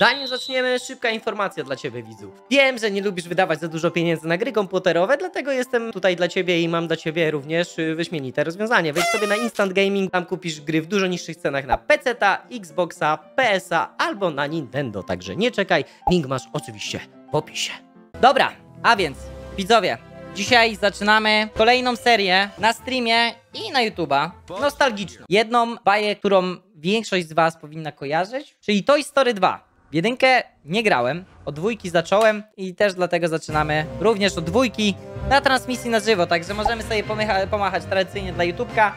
Zanim zaczniemy, szybka informacja dla ciebie, widzu. Wiem, że nie lubisz wydawać za dużo pieniędzy na gry komputerowe, dlatego jestem tutaj dla ciebie i mam dla ciebie również y, wyśmienite rozwiązanie. Wejdź sobie na Instant Gaming, tam kupisz gry w dużo niższych cenach na PC-ta, Xboxa, PS-a albo na Nintendo, także nie czekaj. Link masz oczywiście w opisie. Dobra, a więc, widzowie, Dzisiaj zaczynamy kolejną serię na streamie i na YouTube'a. Nostalgiczną. Jedną baję, którą większość z Was powinna kojarzyć, czyli Toy Story 2. W jedynkę nie grałem, od dwójki zacząłem i też dlatego zaczynamy również od dwójki na transmisji na żywo, także możemy sobie pomachać tradycyjnie dla YouTubka,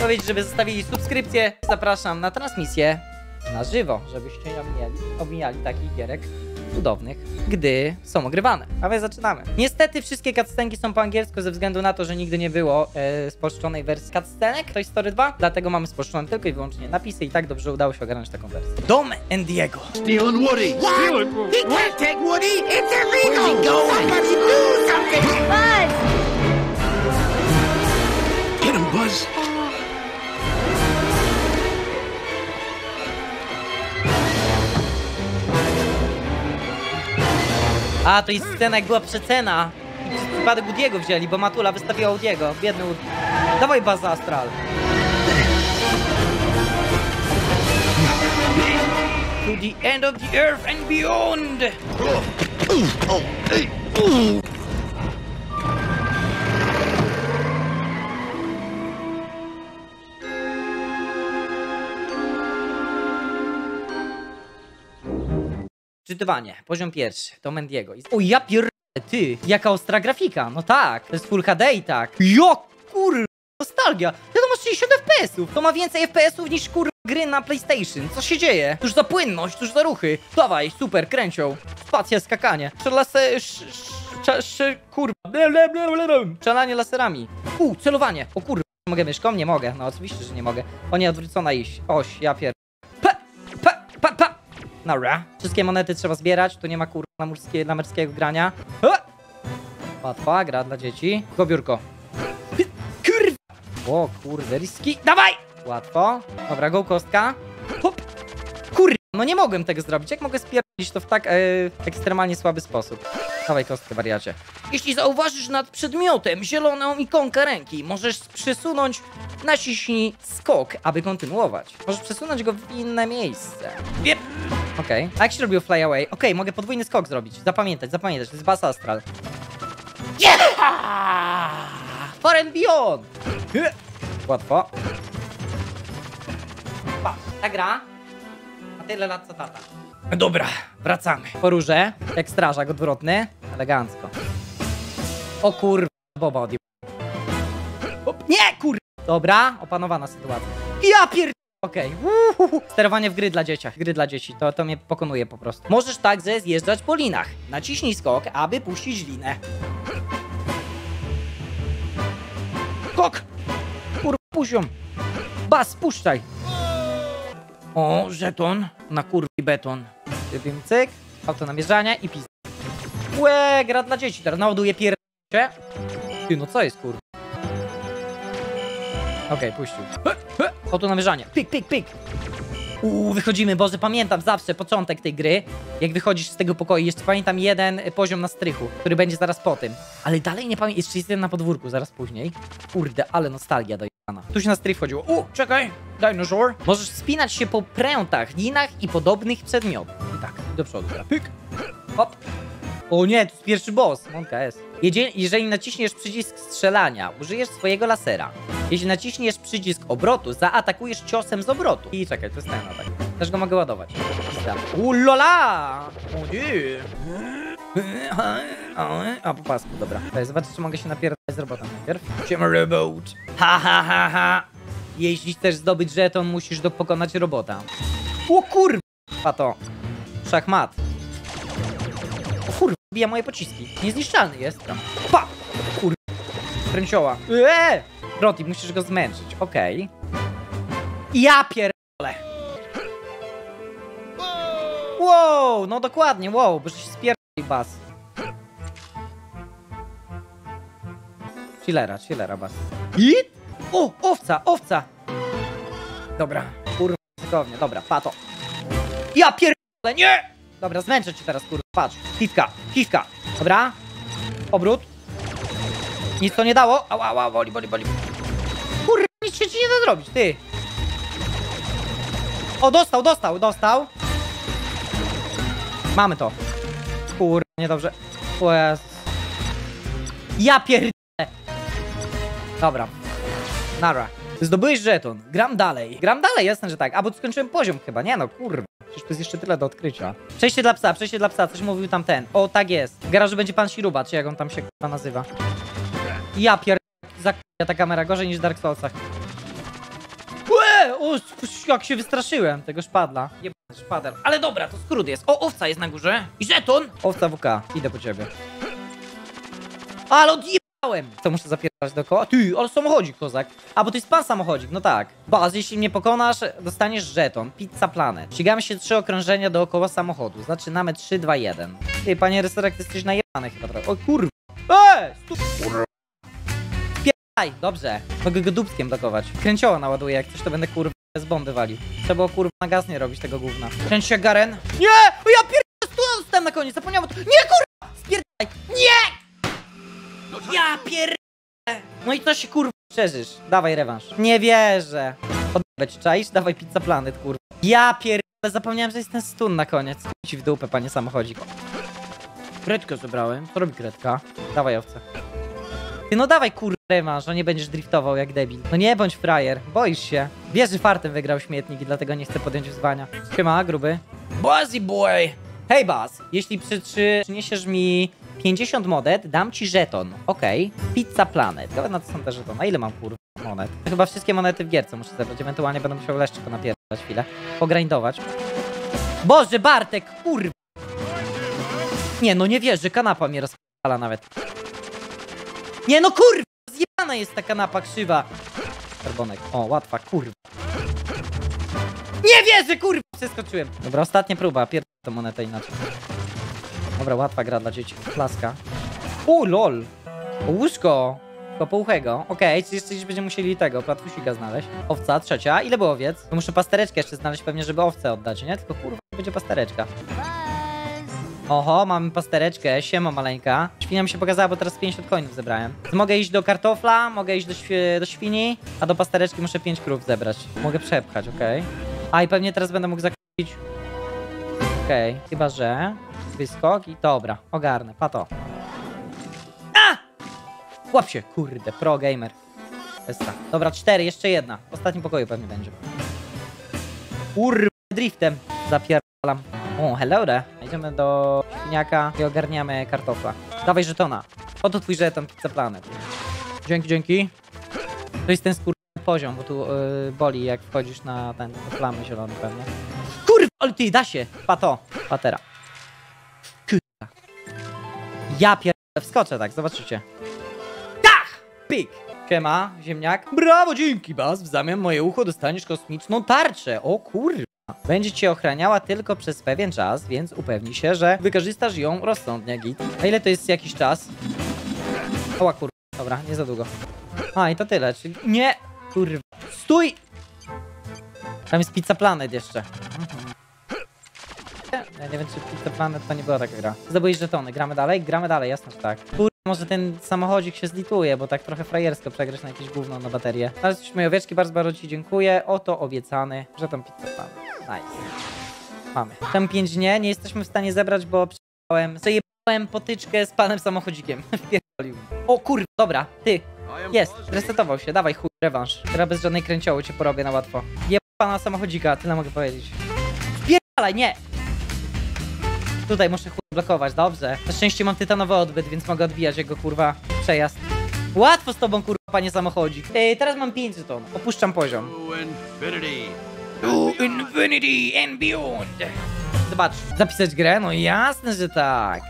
powiedzieć, żeby zostawili subskrypcję. Zapraszam na transmisję na żywo, żebyście nie omijali, omijali takich gierek cudownych, gdy są ogrywane. A więc zaczynamy. Niestety wszystkie cutscenki są po angielsku ze względu na to, że nigdy nie było e, spolszczonej wersji cutscenek Toy Story 2, dlatego mamy spolszczone tylko i wyłącznie napisy i tak dobrze udało się ogarnąć taką wersję. Dom Endiego. Stealing Woody. What? He can't take Woody. It's illegal. Where's he going? Somebody do something. Buzz! Get him, Buzz. A, to jest scena jak była przecena. I przypadek Woody'ego wzięli, bo Matula wystawiła Woody'ego. Biedny Woody. Dawaj Buzz Astral. To the end of the earth and beyond. Czytywanie, poziom pierwszy, to Mendiego. O ja pier... ty, jaka ostra grafika, no tak, to jest Full HD i tak. Jo, kur... nostalgia, ja to masz 60 FPS-ów, to ma więcej FPS-ów niż kur... gry na PlayStation, co się dzieje? Tuż za płynność, tuż za ruchy, dawaj, super, kręcią, spacja, skakanie, sz- kurwa, strzelanie laserami, u, celowanie, o kurwa, mogę myszką? Nie mogę, no oczywiście, że nie mogę, o nie, odwrócona iść, oś, ja pier... Pa. Nara. Wszystkie monety trzeba zbierać, tu nie ma kurwa na, na męskiego grania. Ha! Łatwa gra dla dzieci. Tylko biurko. Kurwa! O kurde, riski. Dawaj! Łatwo. Dobra, go kostka. Hop! Kurwa, no nie mogłem tego zrobić. Jak mogę spierdzić to w tak e, ekstremalnie słaby sposób? Dawaj kostkę, wariacie. Jeśli zauważysz nad przedmiotem zieloną ikonkę ręki, możesz przesunąć naciśnij skok, aby kontynuować. Możesz przesunąć go w inne miejsce. Yep. Okej. A jak się robiło fly away? Okej, mogę podwójny skok zrobić. Zapamiętać, zapamiętać. To jest Bass Astral. Yeah! For and beyond! Łatwo. Ta gra ma tyle lat co tata. Dobra, wracamy. Po róże, jak strażak odwrotny. Elegancko. O kur... Boba odjeb... Nie, kur... Dobra, opanowana sytuacja. Ja pier... Okej. Uhuhu. Sterowanie w gry dla dzieciach. Gry dla dzieci. To, to mnie pokonuje po prostu. Możesz także zjeżdżać po linach. Naciśnij skok, aby puścić linę. Skok! Kur... Puść ją. Bas, puszczaj. O, żeton na kurwi beton. Rybim cyk, auto namierzania i pizd. Łe, gra dla dzieci. Teraz naładuję pier... Ty, no co jest kur... Okej, puścił. Auto namierzanie. Pik, pik, pik. Uuu, wychodzimy, Boże, pamiętam zawsze początek tej gry, jak wychodzisz z tego pokoju, jeszcze pamiętam jeden y, poziom na strychu, który będzie zaraz po tym, ale dalej nie pamiętam, jeszcze jest jeden na podwórku, zaraz później. Kurde, ale nostalgia dojana. Tu się na strych wchodziło. U, czekaj, dinosaur. Możesz wspinać się po prętach, linach i podobnych przedmiotów. I tak, do przodu. Pyk, hop. O nie, to jest pierwszy boss, Monka S. Jeżeli naciśniesz przycisk strzelania, użyjesz swojego lasera. Jeśli naciśniesz przycisk obrotu, zaatakujesz ciosem z obrotu. I czekaj, to jest ten atak. Też go mogę ładować. Ulola! O nie! A, po pasku, dobra. Zobaczę, czy mogę się napierdać z robotem najpierw. Siema robot. Ha, ha, ha, ha. Jeśli chcesz zdobyć żeton, musisz do pokonać robota. O kurwa to. Szachmat. Kurwa, bija moje pociski. Niezniszczalny jest tam. Pa! Kurwa. Kręcioła. Eee! Roti, musisz go zmęczyć. Okej. Ja pierdolę. Wow, no dokładnie, wow, bo się spierdoli bas. Chillera, chillera bas. I? O, owca, owca. Dobra, kurwa, cykownie, dobra, pato. Ja pierdolę, nie! Dobra, zmęczę cię teraz, kurwa. Patrz. Kitka, kitka. Dobra. Obrót. Nic to nie dało. Ała, ała, boli, boli, boli. Kurwa, nic się ci nie da zrobić, ty. O, dostał, dostał, dostał. Mamy to. Kurwa, niedobrze. O. Ja pierdolę. Dobra. Nara. Zdobyłeś żeton. Gram dalej. Gram dalej, jasne, że tak. A, bo skończyłem poziom chyba. Nie no, kurwa. Przecież to jest jeszcze tyle do odkrycia. Przejście dla psa, przejście dla psa. Coś mówił tam ten. O, tak jest. W garażu będzie pan Siruba, czy jak on tam się kurwa nazywa. Ja pier... Za ta kamera gorzej niż w Dark Soulsach. Łe! O, jak się wystraszyłem tego szpadla. Jebany szpadel. Ale dobra, to skrót jest. O, owca jest na górze. I żeton. Owca WK. Idę po ciebie. Ale odjebałem! To muszę zapierdalać dookoła. Ty, ale samochodzik, kozak. A, bo to jest pan samochodzik, no tak. Baz, jeśli mnie pokonasz, dostaniesz żeton. Pizza Planet. Ścigamy się trzy okrążenia dookoła samochodu. Zaczynamy 3, 2, 1. Ty, panie restaurant, ty jesteś najebany chyba trochę. O kurwa. Eee! Stu... Spierdaj, dobrze. Mogę go dupskiem blokować. Kręcioło naładuję, jak coś to będę kurwa z bomby walił. Trzeba było kurwa na gaz nie robić tego gówna. Kręć się, Garen. Nie! O ja pierdolę, dostałem na koniec, zapomniałem. Nie się kurwa przeżysz? Dawaj rewanż. Nie wierzę. Odbę ci czaisz? Dawaj pizza planet, kurwa. Ja pier... Zapomniałem, że jest ten stun na koniec. Chuj ci w dupę, panie samochodzik. Kredkę zebrałem. Co robi kredka? Dawaj owce. Ty no dawaj kurwa rewanż, no nie będziesz driftował jak debil. No nie bądź frajer, boisz się. Wiesz, że fartem wygrał śmietnik i dlatego nie chce podjąć wyzwania. Siema, gruby. Buzzy boy! Hej Buzz, jeśli przy, przy, przyniesiesz mi 50 monet, dam ci żeton. Okej. Pizza Planet. Ciekawe na co są te żetony. A ile mam kurwa monet? Chyba wszystkie monety w gierce muszę zebrać. Ewentualnie będę musiał leszczyko napierdać chwilę. Pogrindować. Boże, Bartek, kurwa! Nie, no nie wierzę, kanapa mnie rozpala nawet. Nie no kurwa! Zjebana jest ta kanapa krzywa. Karbonek. O, łatwa, kurwa. Nie wierzę, kurwa! Przeskoczyłem. Dobra, ostatnia próba. Pierdolę tę monetę inaczej. Dobra, łatwa gra dla dzieci. Klaska. U, lol. Łóżko. Kopouchego. Okej, czyli jeszcze będziemy musieli tego, platfusika znaleźć. Owca, trzecia. Ile było owiec? To muszę pastereczkę jeszcze znaleźć pewnie, żeby owce oddać, nie? Tylko kurwa, będzie pastereczka. Oho, mamy pastereczkę, siema maleńka. Świnia mi się pokazała, bo teraz 50 coinów zebrałem. Mogę iść do kartofla, mogę iść do, świ- do świni, a do pastereczki muszę 5 krów zebrać. Mogę przepchać, okej. A i pewnie teraz będę mógł zakupić... Okej, chyba że... Wyskok i dobra, ogarnę, pato. A! Łap się, kurde, pro gamer. Esta. Dobra, cztery, jeszcze jedna. W ostatnim pokoju pewnie będzie. Kurwa, driftem. Zapierdalam. O, hello there. Idziemy do świniaka i ogarniamy kartofla. Dawaj żetona. Oto twój żeton Pizza Planet. Dzięki, dzięki. To jest ten skór poziom, bo tu yy, boli jak wchodzisz na ten plamy zielony pewnie. Kurwa, ale ty, da się. Pato. Patera. Ja pierdolę, wskoczę tak, zobaczycie. Tak! Pik! Siema, ziemniak. Brawo, dzięki, Baz. W zamian moje ucho dostaniesz kosmiczną tarczę. O kurwa. Będzie cię ochraniała tylko przez pewien czas, więc upewnij się, że wykorzystasz ją rozsądnie, git. A ile to jest jakiś czas? Oła kurwa. Dobra, nie za długo. A, i to tyle, czyli... Nie! Kurwa. Stój! Tam jest Pizza Planet jeszcze. Mhm. Ja nie wiem, czy Pizza Planet to nie była taka gra. Zdobyłeś żetony. Gramy dalej? Gramy dalej, jasno, że tak. Kurwa, może ten samochodzik się zlituje, bo tak trochę frajersko przegrać na jakieś gówno na baterię. Ale jesteś moje owieczki, bardzo, bardzo ci dziękuję. Oto obiecany żeton Pizza Planet. Nice. Mamy. Tam 5 nie, nie jesteśmy w stanie zebrać, bo przejechałem, zajebałem potyczkę z panem samochodzikiem. O kurwa, dobra, ty. Jest, resetował się, dawaj chuj, rewanż. Teraz bez żadnej kręcioły cię porobię na łatwo. Jeb pana samochodzika, tyle mogę powiedzieć. Spierdalaj, nie! Tutaj muszę chuj blokować, dobrze. Na szczęście mam tytanowy odbyt, więc mogę odbijać jego kurwa przejazd. Łatwo z tobą kurwa, panie samochodzik. Ej, teraz mam 5 ton. Opuszczam poziom. To infinity. And beyond. Zobacz, zapisać grę? No jasne, że tak.